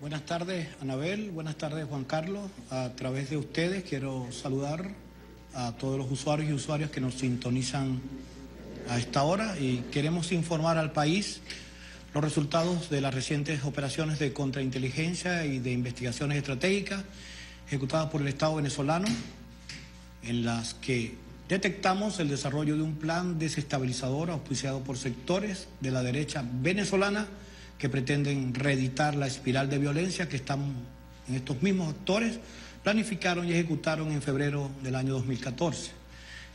Buenas tardes, Anabel. Buenas tardes, Juan Carlos. A través de ustedes quiero saludar a todos los usuarios y usuarias que nos sintonizan a esta hora y queremos informar al país los resultados de las recientes operaciones de contrainteligencia y de investigaciones estratégicas ejecutadas por el Estado venezolano, en las que detectamos el desarrollo de un plan desestabilizador auspiciado por sectores de la derecha venezolana que pretenden reeditar la espiral de violencia que están en estos mismos actores planificaron y ejecutaron en febrero del año 2014.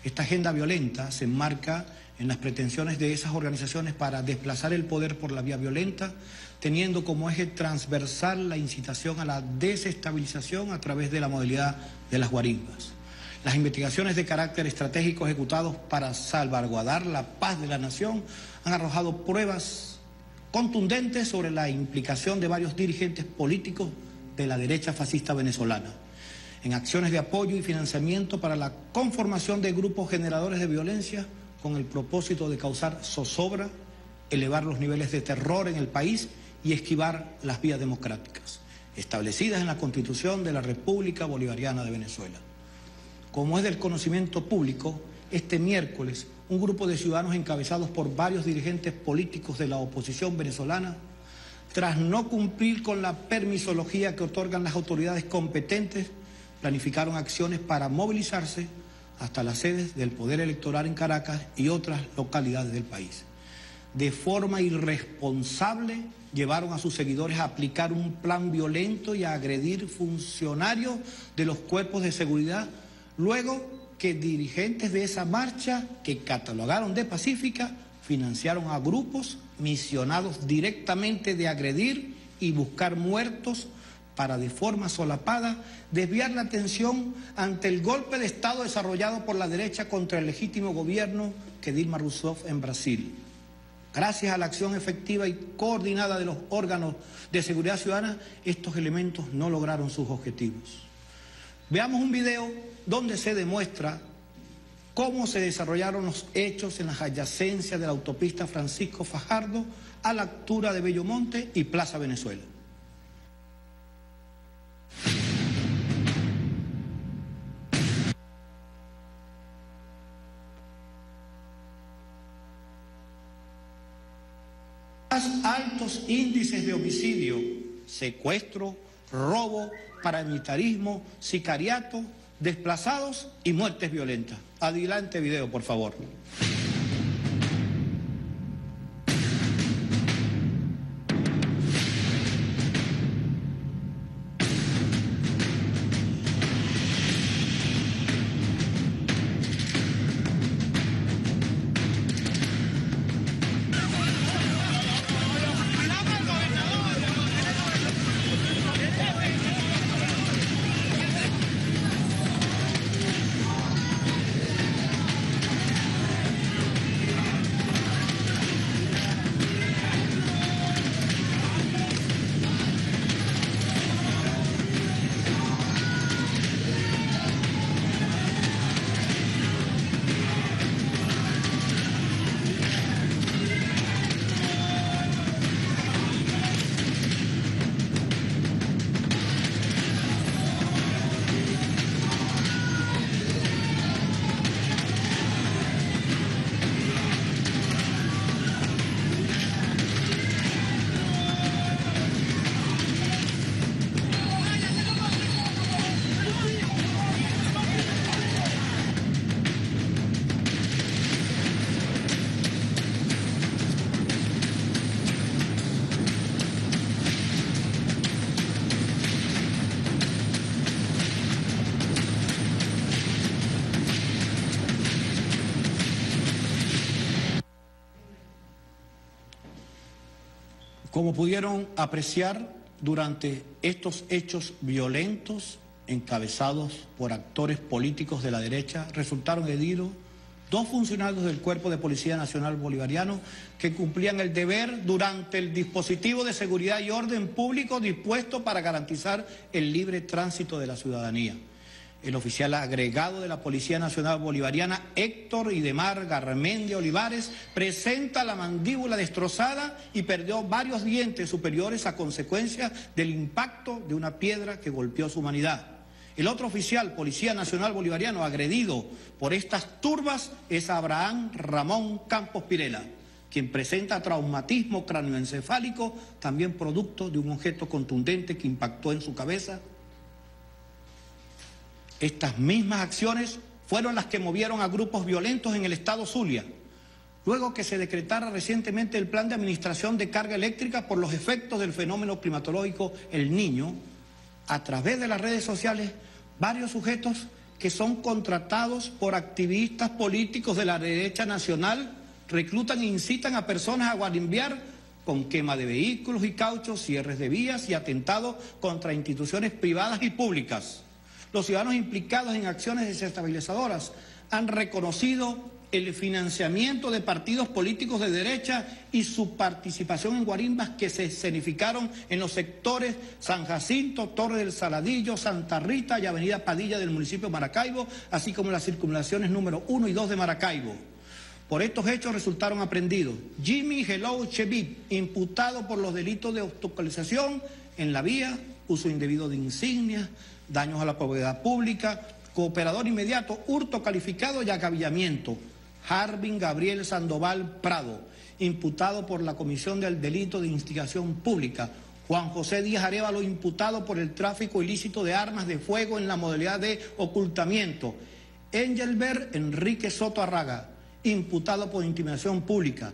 Esta agenda violenta se enmarca en las pretensiones de esas organizaciones para desplazar el poder por la vía violenta, teniendo como eje transversal la incitación a la desestabilización a través de la modalidad de las guarimbas. Las investigaciones de carácter estratégico ejecutados para salvaguardar la paz de la nación han arrojado pruebas contundentes sobre la implicación de varios dirigentes políticos de la derecha fascista venezolana en acciones de apoyo y financiamiento para la conformación de grupos generadores de violencia con el propósito de causar zozobra, elevar los niveles de terror en el país y esquivar las vías democráticas establecidas en la Constitución de la República Bolivariana de Venezuela. Como es del conocimiento público, este miércoles un grupo de ciudadanos encabezados por varios dirigentes políticos de la oposición venezolana, tras no cumplir con la permisología que otorgan las autoridades competentes, planificaron acciones para movilizarse hasta las sedes del Poder Electoral en Caracas y otras localidades del país. De forma irresponsable llevaron a sus seguidores a aplicar un plan violento y a agredir funcionarios de los cuerpos de seguridad, luego que dirigentes de esa marcha, que catalogaron de pacífica, financiaron a grupos misionados directamente de agredir y buscar muertos para de forma solapada desviar la atención ante el golpe de Estado desarrollado por la derecha contra el legítimo gobierno que Dilma Rousseff en Brasil. Gracias a la acción efectiva y coordinada de los órganos de seguridad ciudadana, estos elementos no lograron sus objetivos. Veamos un video donde se demuestra cómo se desarrollaron los hechos en las adyacencias de la autopista Francisco Fajardo a la altura de Bellomonte y Plaza Venezuela. altos índices de homicidio, secuestro, robo, paramilitarismo, sicariato, desplazados y muertes violentas. Adelante video, por favor. Como pudieron apreciar, durante estos hechos violentos encabezados por actores políticos de la derecha, resultaron heridos dos funcionarios del Cuerpo de Policía Nacional Bolivariano que cumplían el deber durante el dispositivo de seguridad y orden público dispuesto para garantizar el libre tránsito de la ciudadanía. El oficial agregado de la Policía Nacional Bolivariana, Héctor Idemar Garmendia Olivares, presenta la mandíbula destrozada y perdió varios dientes superiores a consecuencia del impacto de una piedra que golpeó su humanidad. El otro oficial, Policía Nacional Bolivariano, agredido por estas turbas es Abraham Ramón Campos Pirela, quien presenta traumatismo cráneoencefálico, también producto de un objeto contundente que impactó en su cabeza estas mismas acciones fueron las que movieron a grupos violentos en el estado Zulia, luego que se decretara recientemente el plan de administración de carga eléctrica por los efectos del fenómeno climatológico El Niño, a través de las redes sociales, varios sujetos que son contratados por activistas políticos de la derecha nacional reclutan e incitan a personas a guarimbiar con quema de vehículos y cauchos, cierres de vías y atentados contra instituciones privadas y públicas. Los ciudadanos implicados en acciones desestabilizadoras han reconocido el financiamiento de partidos políticos de derecha y su participación en guarimbas que se escenificaron en los sectores San Jacinto, Torre del Saladillo, Santa Rita y Avenida Padilla del municipio de Maracaibo, así como las circunvalaciones número 1 y 2 de Maracaibo. Por estos hechos resultaron aprendidos Jimmy Hello Chevip, imputado por los delitos de obstaculización en la vía, uso indebido de insignias, daños a la propiedad pública, cooperador inmediato, hurto calificado y acabillamiento. Harbin Gabriel Sandoval Prado, imputado por la Comisión del Delito de Instigación Pública. Juan José Díaz Arevalo, imputado por el tráfico ilícito de armas de fuego en la modalidad de ocultamiento. Engelbert Enrique Soto Arraga, imputado por intimidación pública.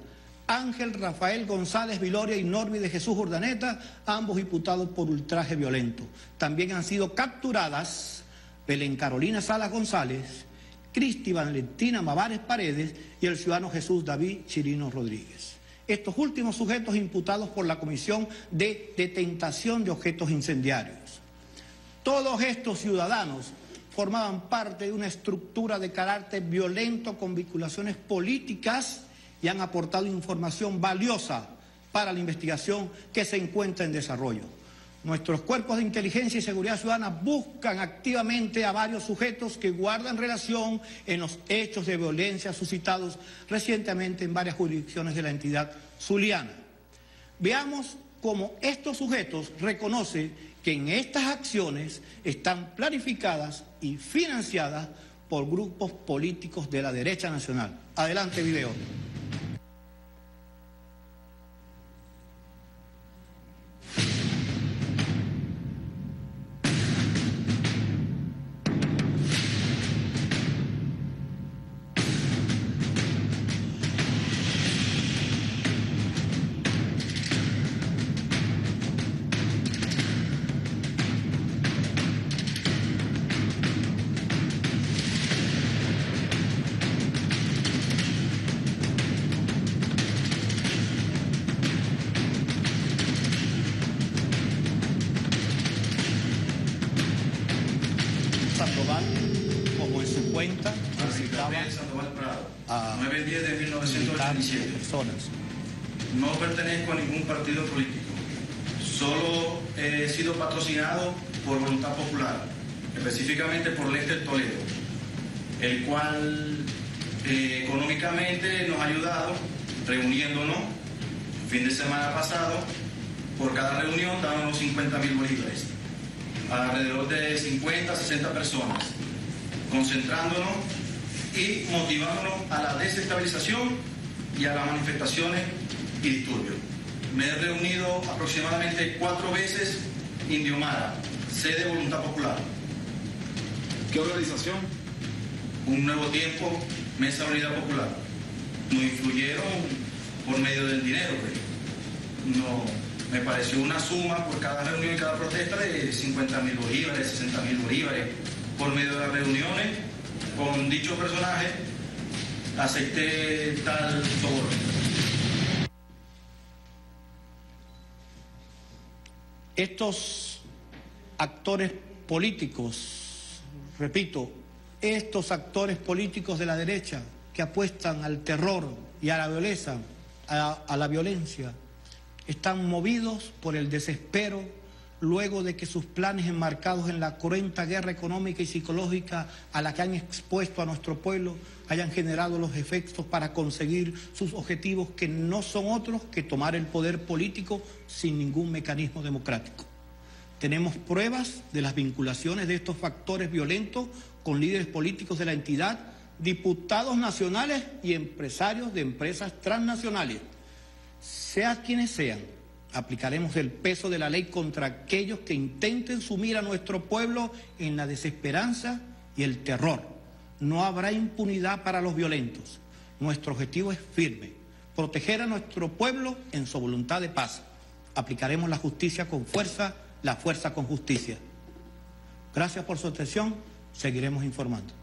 Ángel Rafael González Viloria y Norby de Jesús Urdaneta, ambos imputados por ultraje violento. También han sido capturadas Belén Carolina Salas González, Cristi Valentina Mavares Paredes y el ciudadano Jesús David Chirino Rodríguez. Estos últimos sujetos imputados por la Comisión de Detentación de Objetos Incendiarios. Todos estos ciudadanos formaban parte de una estructura de carácter violento con vinculaciones políticas y han aportado información valiosa para la investigación que se encuentra en desarrollo. Nuestros cuerpos de inteligencia y seguridad ciudadana buscan activamente a varios sujetos que guardan relación en los hechos de violencia suscitados recientemente en varias jurisdicciones de la entidad zuliana. Veamos cómo estos sujetos reconocen que en estas acciones están planificadas y financiadas por grupos políticos de la derecha nacional. Adelante, video. Como en su cuenta, a 9-10 de 1987. Personas. No pertenezco a ningún partido político. Solo he sido patrocinado por Voluntad Popular, específicamente por Lester Toledo, el cual eh, económicamente nos ha ayudado reuniéndonos fin de semana pasado, por cada reunión dándonos 50 mil bolívares alrededor de 50, 60 personas, concentrándonos y motivándonos a la desestabilización y a las manifestaciones y disturbios. Me he reunido aproximadamente cuatro veces Indiomara, sede Voluntad Popular. ¿Qué organización? Un nuevo tiempo, Mesa Unidad Popular. Nos influyeron por medio del dinero, pues. No, me pareció una suma por cada reunión y cada protesta de 50 mil bolívares, 60 mil bolívares. Por medio de las reuniones con dicho personaje, acepté tal favor. Estos actores políticos, repito, estos actores políticos de la derecha que apuestan al terror y a la violencia, a la violencia, están movidos por el desespero luego de que sus planes enmarcados en la cruenta guerra económica y psicológica a la que han expuesto a nuestro pueblo hayan generado los efectos para conseguir sus objetivos que no son otros que tomar el poder político sin ningún mecanismo democrático. Tenemos pruebas de las vinculaciones de estos factores violentos con líderes políticos de la entidad, diputados nacionales y empresarios de empresas transnacionales. Sea quienes sean, aplicaremos el peso de la ley contra aquellos que intenten sumir a nuestro pueblo en la desesperanza y el terror. No habrá impunidad para los violentos. Nuestro objetivo es firme, proteger a nuestro pueblo en su voluntad de paz. Aplicaremos la justicia con fuerza la fuerza con justicia. Gracias por su atención, seguiremos informando.